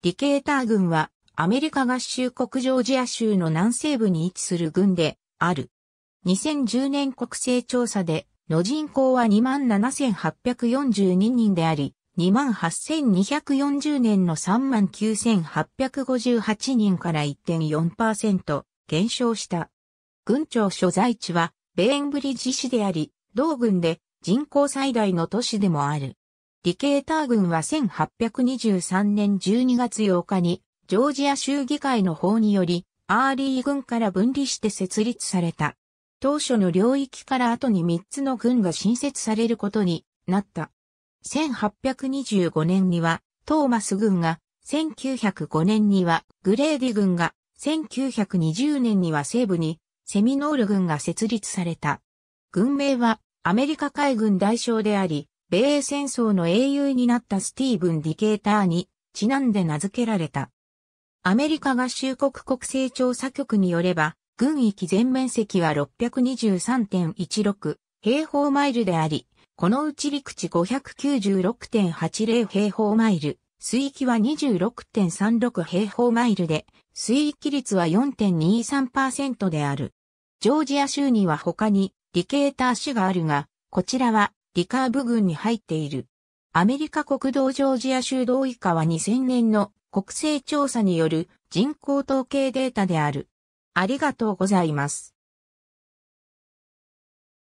ディケーター郡はアメリカ合衆国ジョージア州の南西部に位置する郡である。2010年国勢調査での人口は27,842人であり、28,240年の39,858人から1.4%減少した。郡庁所在地はベーンブリッジ市であり、同郡で人口最大の都市でもある。ディケーター郡は1823年12月8日にジョージア州議会の法によりアーリー郡から分離して設立された。当初の領域から後に3つの郡が新設されることになった。1825年にはトーマス郡が、1905年にはグレーディ郡が、1920年には西部にセミノール郡が設立された。郡名はアメリカ海軍代将であり、米英戦争の英雄になったスティーブン・ディケーターにちなんで名付けられた。アメリカ合衆国国勢調査局によれば、郡域全面積は623.16平方マイルであり、このうち陸地596.80平方マイル、水域は26.36平方マイルで、水域率は4.23%である。ジョージア州には他にディケーター市があるが、こちらはリカーブ郡に入っている。アメリカ国道ジョージア州同意下は2000年の国勢調査による人口統計データである。ありがとうございます。